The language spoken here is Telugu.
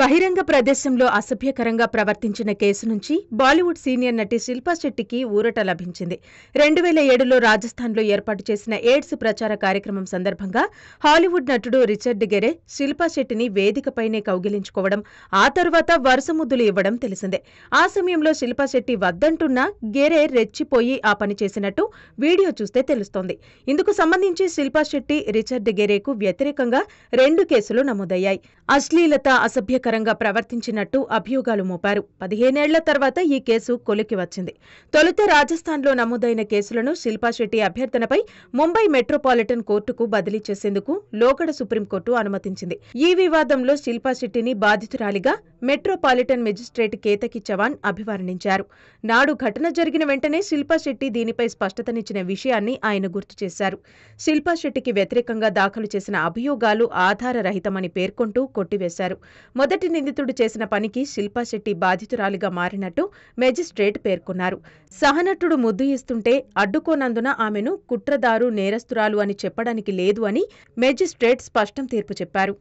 బహిరంగ ప్రదేశంలో అసభ్యకరంగా ప్రవర్తించిన కేసు నుంచి బాలీవుడ్ సీనియర్ నటి శిల్పా శెట్టికి ఊరట లభించింది. రెండు వేల ఏడులో రాజస్థాన్లో ఏర్పాటు చేసిన ఎయిడ్స్ ప్రచార కార్యక్రమం సందర్భంగా హాలీవుడ్ నటుడు రిచర్డ్ గెరే శిల్పా శెట్టిని వేదికపైనే కౌగిలించుకోవడం ఆ తర్వాత వరుస ముద్దులు ఇవ్వడం తెలిసిందే. ఆ సమయంలో శిల్పా శెట్టి వద్దంటున్నా గెరే రెచ్చిపోయి ఆ పని చేసినట్టు వీడియో చూస్తే తెలుస్తోంది. ఇందుకు సంబంధించి శిల్పా శెట్టి రిచర్డ్ గెరేకు వ్యతిరేకంగా రెండు కేసులు నమోదయ్యాయి. అశ్లీలత అసభ్యకరంగా ప్రవర్తించినట్టు అభియోగాలు మోపారు. పదిహేనేళ్ళ తర్వాత ఈ కేసు కొలికి వచ్చింది. తొలుత రాజస్థాన్లో నమోదైన కేసులను శిల్పాశెట్టి అభ్యర్థనపై ముంబై మెట్రోపాలిటన్ కోర్టుకు బదిలీ చేసేందుకు లోగడ సుప్రీంకోర్టు అనుమతించింది. ఈ వివాదంలో శిల్పాశెట్టిని బాధితురాలిగా మెట్రోపాలిటన్ మెజిస్ట్రేట్ కేతకి చవాన్ అభివర్ణించారు. నాడు ఘటన జరిగిన వెంటనే శిల్పాశెట్టి దీనిపై స్పష్టతనిచ్చిన విషయాన్ని ఆయన గుర్తు చేశారు. శిల్పాశెట్టికి వ్యతిరేకంగా దాఖలు చేసిన అభియోగాలు ఆధారరహితమని పేర్కొంటూ కొట్టివేశారు. మొదటి నిందితుడు చేసిన పనికి శిల్పా శెట్టి బాధితురాలిగా మారినట్టు మెజిస్ట్రేట్ పేర్కొన్నారు. సహనటుడు ముద్దు ఇస్తుంటే అడ్డుకోనందున ఆమెను కుట్రదారు నేరస్తురాలు అని చెప్పడానికి లేదు అని మెజిస్ట్రేట్ స్పష్టం తీర్పు చెప్పారు.